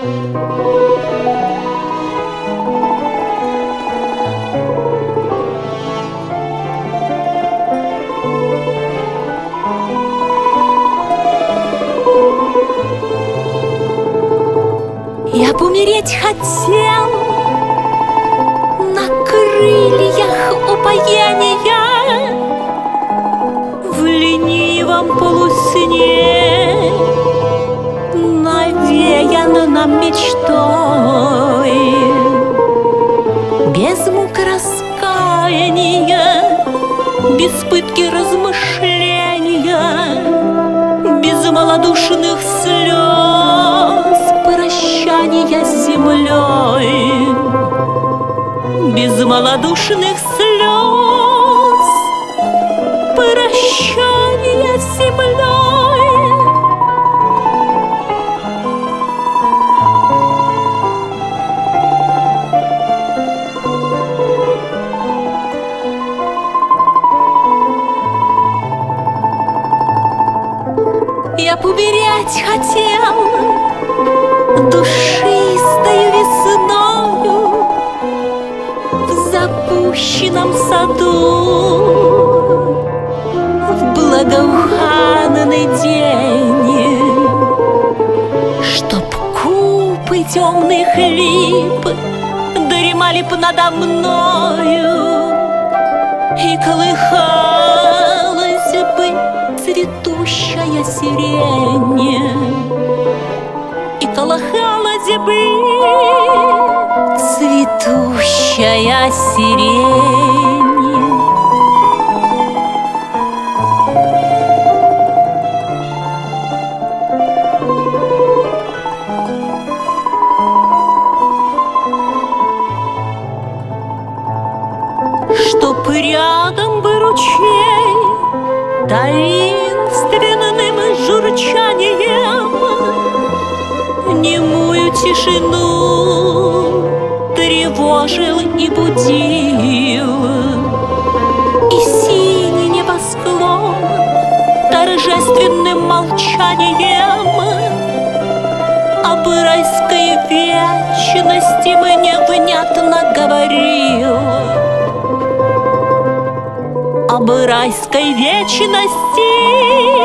Я б умереть хотел. На крыльях упоения мечтой. Без мук раскаяния Без пытки размышления Без малодушных слез Прощания с землей Без малодушных слез Прощания с землей Я б умереть хотел Душистою весною В запущенном саду. В благоуханный день. Чтоб купы темных лип Дремали б надо мною. И колыхалась бы цветущая сирень И колыхалась бы цветущая сирень Чтоб рядом бы ручей Таинственным тишину Тревожил и будил. И синий небосклон Торжественным молчанием Об райской вечности Мне внятно говорил. Об райской вечности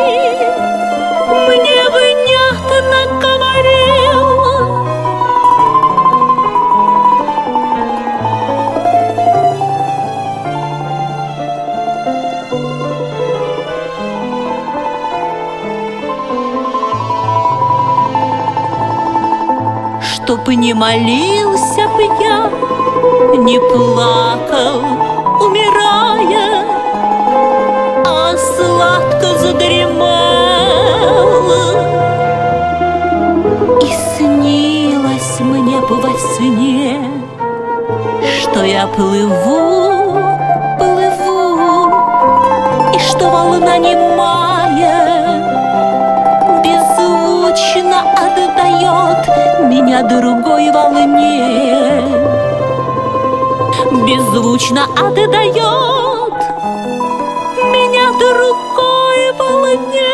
Чтоб не молился б я, не плакал, умирая, а сладко задремал. И снилось мне бы во сне, что я плыву, плыву, и что волна немая беззвучно отдает меня другой волне Беззвучно отдает меня другой волне